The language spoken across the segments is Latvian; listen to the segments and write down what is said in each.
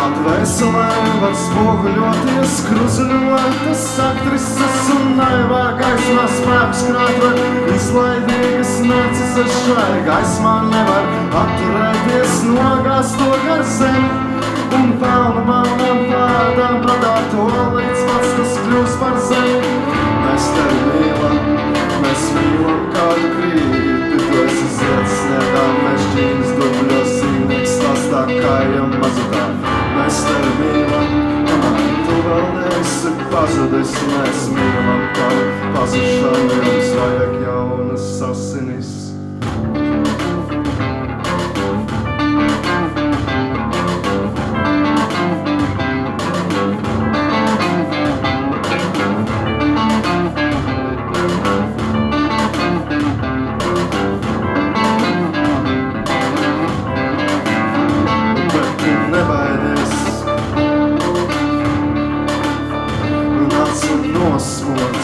Tāda veselē var spoguļoties, kruzuļotas aktrises un naivā gaismā spēks krātve. Izlaidīgas narcises šai gaismā nevar atturēties, nogāzt to gar zemi. Un pelnu neesi pazudis, mēs mīlam tavu pazušanu, Nosmoc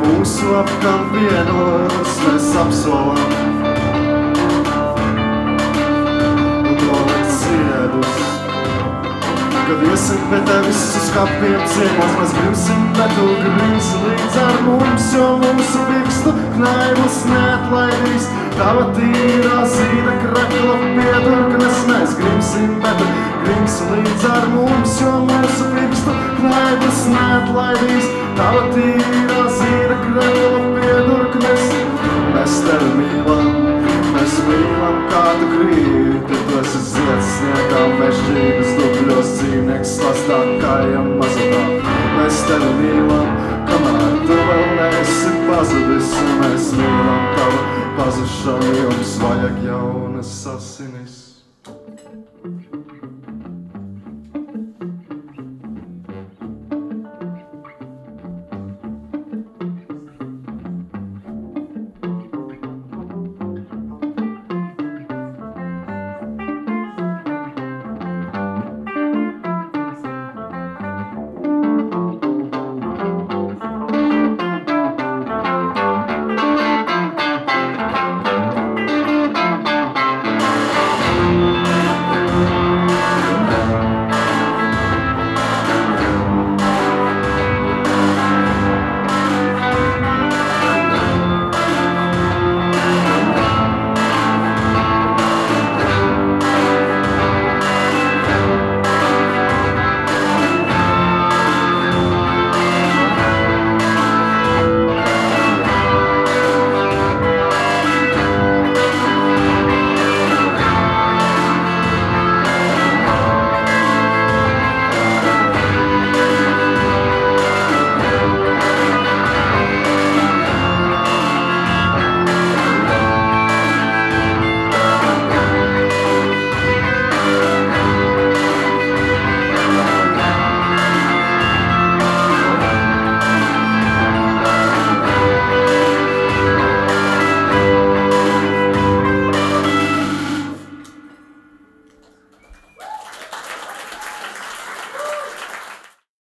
Mūsu apkam vienos mēs apsolam. Kad iesim pie tevis uz kapiem ciemos Mēs grimsim, bet tu grimsi līdz ar mums Jo mūsu pirkstu knaivus neatlaidīs. Tava tīrā zīda krakla piedurknes Mēs grimsim, bet tu grimsi līdz ar mums Jo mūsu Tu esi zieds sniegā, mēs ģības dubļos dzīvnieks slastā kājam mazutā Mēs tevi mīlam, kamēr tu vēl neesi pazudis Mēs mīlam tavu pazušanu, jums vajag jaunas asinis